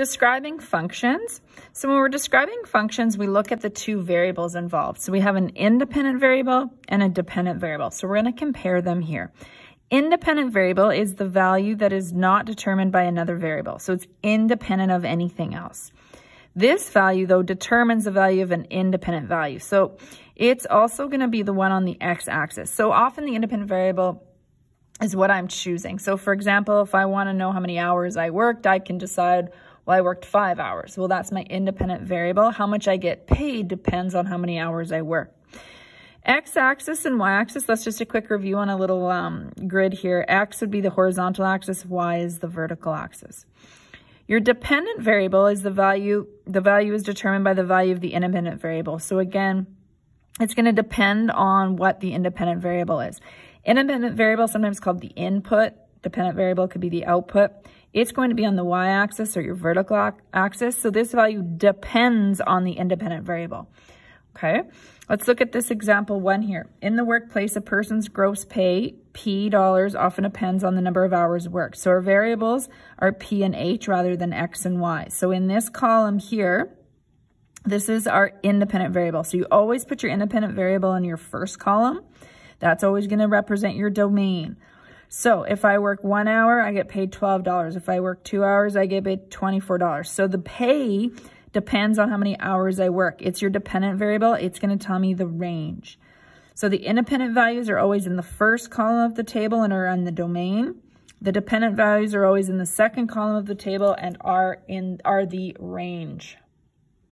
describing functions. So when we're describing functions, we look at the two variables involved. So we have an independent variable and a dependent variable. So we're going to compare them here. Independent variable is the value that is not determined by another variable. So it's independent of anything else. This value, though, determines the value of an independent value. So it's also going to be the one on the x-axis. So often the independent variable is what I'm choosing. So for example, if I want to know how many hours I worked, I can decide, well, I worked five hours. Well, that's my independent variable. How much I get paid depends on how many hours I work. X-axis and Y-axis, that's just a quick review on a little um, grid here. X would be the horizontal axis, Y is the vertical axis. Your dependent variable is the value, the value is determined by the value of the independent variable. So again, it's going to depend on what the independent variable is. Independent variable, sometimes called the input. Dependent variable could be the output. It's going to be on the y-axis or your vertical axis. So this value depends on the independent variable. Okay, let's look at this example one here. In the workplace, a person's gross pay, P dollars, often depends on the number of hours worked. So our variables are P and H rather than X and Y. So in this column here, this is our independent variable. So you always put your independent variable in your first column. That's always going to represent your domain. So if I work one hour, I get paid $12. If I work two hours, I get paid $24. So the pay depends on how many hours I work. It's your dependent variable. It's going to tell me the range. So the independent values are always in the first column of the table and are in the domain. The dependent values are always in the second column of the table and are in are the range.